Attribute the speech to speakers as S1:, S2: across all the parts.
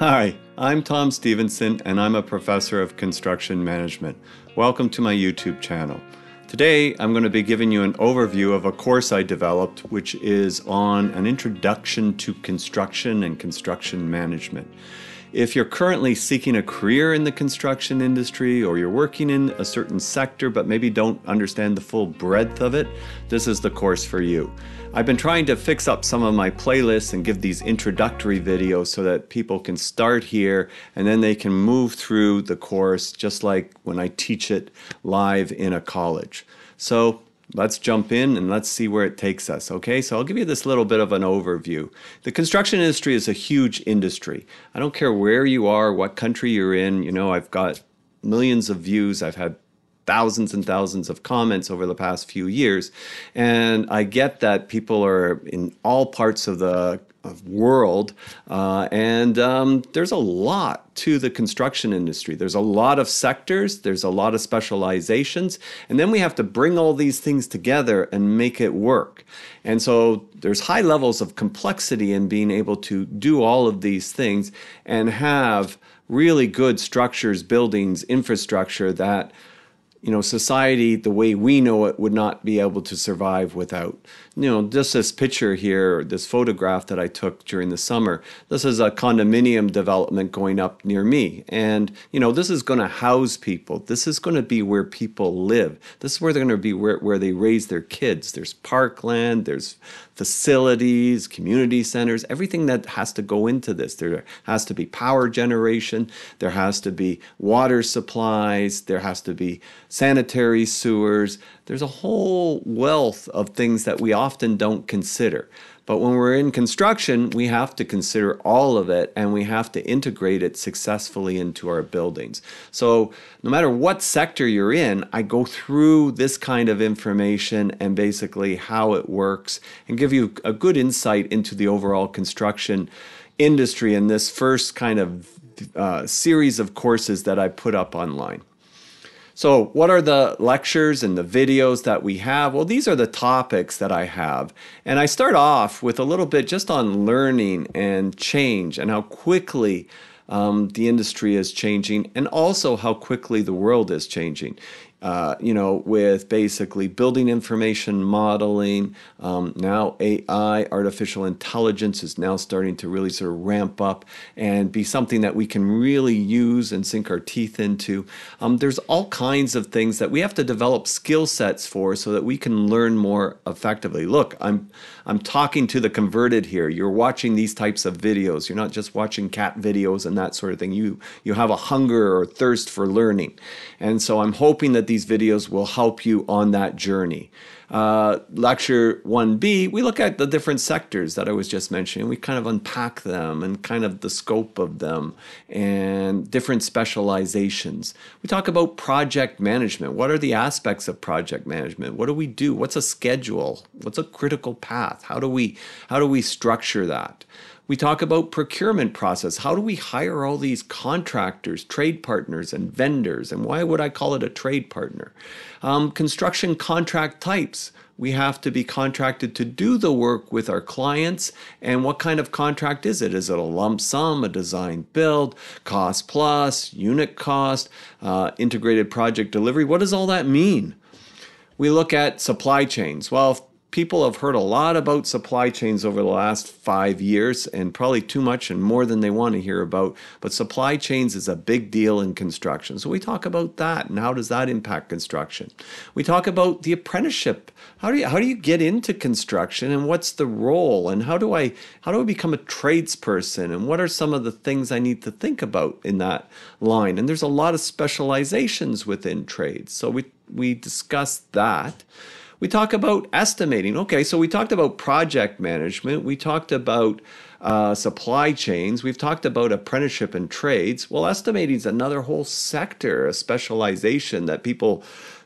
S1: Hi, I'm Tom Stephenson, and I'm a professor of construction management. Welcome to my YouTube channel. Today, I'm going to be giving you an overview of a course I developed, which is on an introduction to construction and construction management. If you're currently seeking a career in the construction industry or you're working in a certain sector but maybe don't understand the full breadth of it, this is the course for you. I've been trying to fix up some of my playlists and give these introductory videos so that people can start here and then they can move through the course just like when I teach it live in a college. So let's jump in and let's see where it takes us. Okay, so I'll give you this little bit of an overview. The construction industry is a huge industry. I don't care where you are, what country you're in. You know, I've got millions of views. I've had thousands and thousands of comments over the past few years. And I get that people are in all parts of the world, uh, and um, there's a lot to the construction industry. There's a lot of sectors, there's a lot of specializations, and then we have to bring all these things together and make it work. And so there's high levels of complexity in being able to do all of these things and have really good structures, buildings, infrastructure that you know, society the way we know it would not be able to survive without. You know, just this picture here, this photograph that I took during the summer, this is a condominium development going up near me. And, you know, this is going to house people. This is going to be where people live. This is where they're going to be where, where they raise their kids. There's parkland, there's facilities, community centers, everything that has to go into this. There has to be power generation, there has to be water supplies, there has to be sanitary sewers. There's a whole wealth of things that we often don't consider. But when we're in construction, we have to consider all of it and we have to integrate it successfully into our buildings. So, no matter what sector you're in, I go through this kind of information and basically how it works and give you a good insight into the overall construction industry in this first kind of uh, series of courses that I put up online. So, what are the lectures and the videos that we have? Well, these are the topics that I have. And I start off with a little bit just on learning and change and how quickly um, the industry is changing and also how quickly the world is changing uh, you know, with basically building information modeling. Um, now, AI, artificial intelligence, is now starting to really sort of ramp up and be something that we can really use and sink our teeth into. Um, there's all kinds of things that we have to develop skill sets for so that we can learn more effectively. Look, I'm I'm talking to the converted here. You're watching these types of videos. You're not just watching cat videos and that sort of thing. You you have a hunger or thirst for learning, and so I'm hoping that these videos will help you on that journey. Uh, lecture 1B, we look at the different sectors that I was just mentioning. We kind of unpack them and kind of the scope of them and different specializations. We talk about project management. What are the aspects of project management? What do we do? What's a schedule? What's a critical path? How do we how do we structure that? We talk about procurement process. How do we hire all these contractors, trade partners, and vendors? And why would I call it a trade partner? Um, construction contract types. We have to be contracted to do the work with our clients. And what kind of contract is it? Is it a lump sum, a design build, cost plus, unit cost, uh, integrated project delivery? What does all that mean? We look at supply chains. Well, people have heard a lot about supply chains over the last five years and probably too much and more than they want to hear about. But supply chains is a big deal in construction. So we talk about that and how does that impact construction. We talk about the apprenticeship. How do you how do you get into construction and what's the role and how do I how do I become a tradesperson and what are some of the things I need to think about in that line? And there's a lot of specializations within trades. So we we discuss that. We talk about estimating. Okay, so we talked about project management. We talked about uh, supply chains. We've talked about apprenticeship and trades. Well, estimating is another whole sector, a specialization that people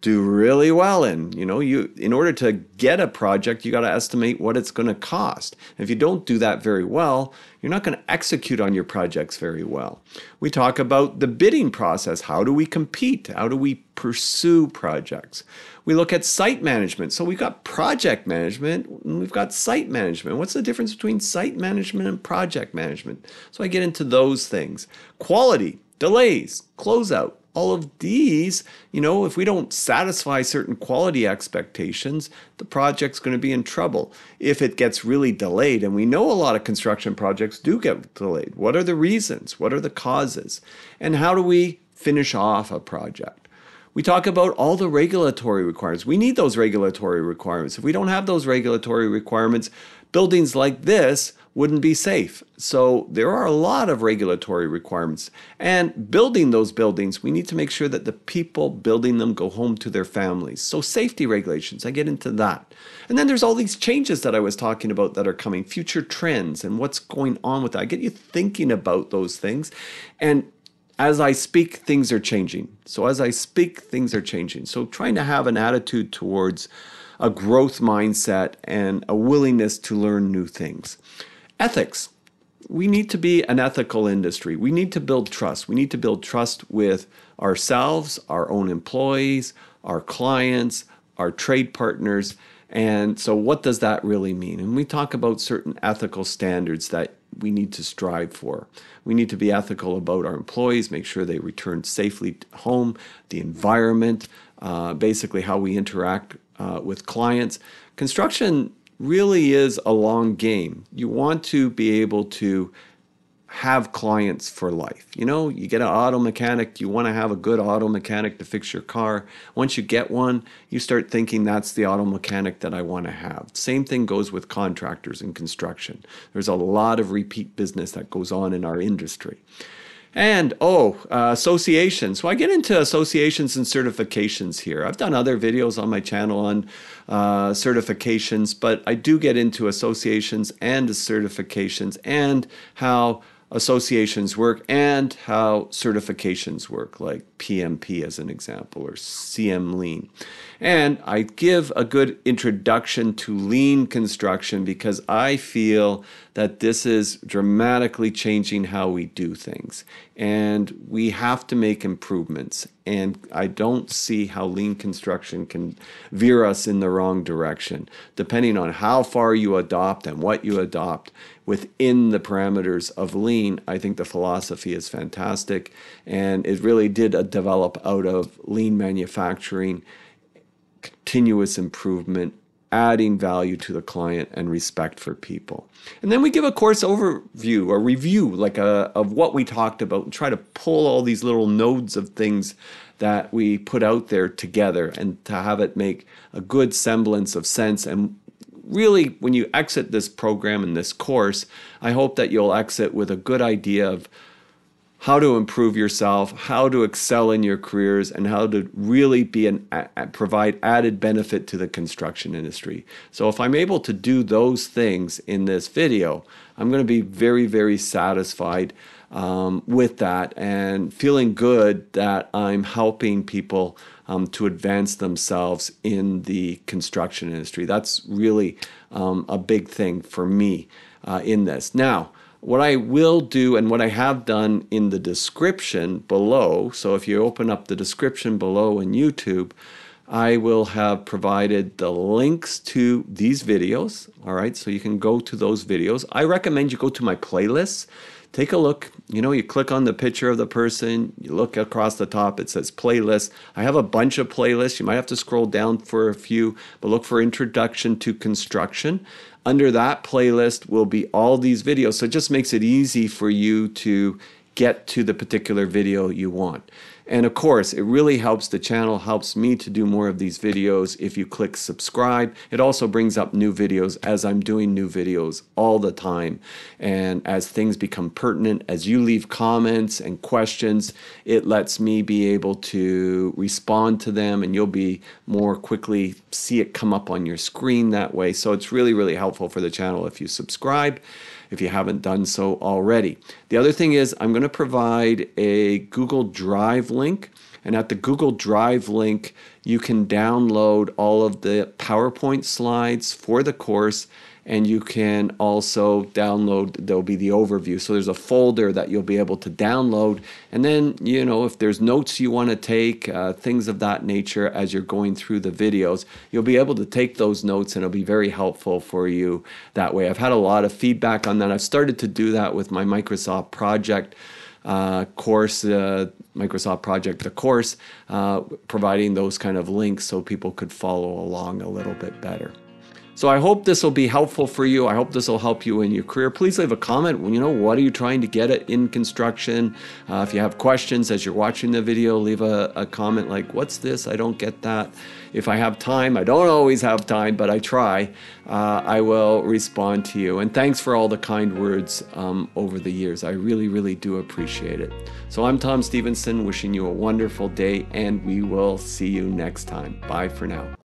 S1: do really well in. You know, you in order to get a project, you got to estimate what it's going to cost. If you don't do that very well, you're not going to execute on your projects very well. We talk about the bidding process. How do we compete? How do we pursue projects? We look at site management. So we've got project management and we've got site management. What's the difference between site management and project management? So I get into those things. Quality, delays, closeout, all of these, you know, if we don't satisfy certain quality expectations, the project's going to be in trouble. If it gets really delayed, and we know a lot of construction projects do get delayed, what are the reasons? What are the causes? And how do we finish off a project? We talk about all the regulatory requirements. We need those regulatory requirements. If we don't have those regulatory requirements, buildings like this wouldn't be safe. So there are a lot of regulatory requirements. And building those buildings, we need to make sure that the people building them go home to their families. So safety regulations, I get into that. And then there's all these changes that I was talking about that are coming, future trends and what's going on with that. I get you thinking about those things. And as I speak, things are changing. So as I speak, things are changing. So trying to have an attitude towards a growth mindset and a willingness to learn new things. Ethics. We need to be an ethical industry. We need to build trust. We need to build trust with ourselves, our own employees, our clients, our trade partners. And so, what does that really mean? And we talk about certain ethical standards that we need to strive for. We need to be ethical about our employees, make sure they return safely home, the environment, uh, basically how we interact uh, with clients. Construction really is a long game. You want to be able to have clients for life. You know, you get an auto mechanic, you want to have a good auto mechanic to fix your car. Once you get one, you start thinking that's the auto mechanic that I want to have. Same thing goes with contractors in construction. There's a lot of repeat business that goes on in our industry. And oh, uh, associations. So I get into associations and certifications here. I've done other videos on my channel on uh, certifications, but I do get into associations and certifications and how associations work and how certifications work, like PMP as an example, or CM Lean. And I give a good introduction to lean construction because I feel that this is dramatically changing how we do things. And we have to make improvements. And I don't see how lean construction can veer us in the wrong direction, depending on how far you adopt and what you adopt within the parameters of lean. I think the philosophy is fantastic. And it really did uh, develop out of lean manufacturing continuous improvement, adding value to the client and respect for people. And then we give a course overview, a review like a, of what we talked about and try to pull all these little nodes of things that we put out there together and to have it make a good semblance of sense and really when you exit this program and this course i hope that you'll exit with a good idea of how to improve yourself, how to excel in your careers, and how to really be an provide added benefit to the construction industry. So if I'm able to do those things in this video, I'm going to be very, very satisfied um, with that and feeling good that I'm helping people um, to advance themselves in the construction industry. That's really um, a big thing for me uh, in this. Now, what I will do and what I have done in the description below, so if you open up the description below in YouTube, I will have provided the links to these videos. All right, so you can go to those videos. I recommend you go to my playlists. Take a look. You know, you click on the picture of the person, you look across the top, it says playlist. I have a bunch of playlists. You might have to scroll down for a few, but look for Introduction to Construction. Under that playlist will be all these videos. So it just makes it easy for you to get to the particular video you want. And of course, it really helps the channel, helps me to do more of these videos if you click subscribe. It also brings up new videos as I'm doing new videos all the time. And as things become pertinent, as you leave comments and questions, it lets me be able to respond to them and you'll be more quickly see it come up on your screen that way. So it's really, really helpful for the channel if you subscribe if you haven't done so already. The other thing is I'm going to provide a Google Drive link. And at the Google Drive link, you can download all of the PowerPoint slides for the course and you can also download there'll be the overview. So there's a folder that you'll be able to download. And then you know if there's notes you want to take uh, things of that nature as you're going through the videos you'll be able to take those notes and it'll be very helpful for you that way. I've had a lot of feedback on that. I've started to do that with my microsoft project uh, course, uh, Microsoft Project, the course, uh, providing those kind of links so people could follow along a little bit better. So I hope this will be helpful for you. I hope this will help you in your career. Please leave a comment. You know, what are you trying to get at in construction? Uh, if you have questions as you're watching the video, leave a, a comment like, what's this? I don't get that. If I have time, I don't always have time, but I try, uh, I will respond to you. And thanks for all the kind words um, over the years. I really, really do appreciate it. So I'm Tom Stephenson, wishing you a wonderful day, and we will see you next time. Bye for now.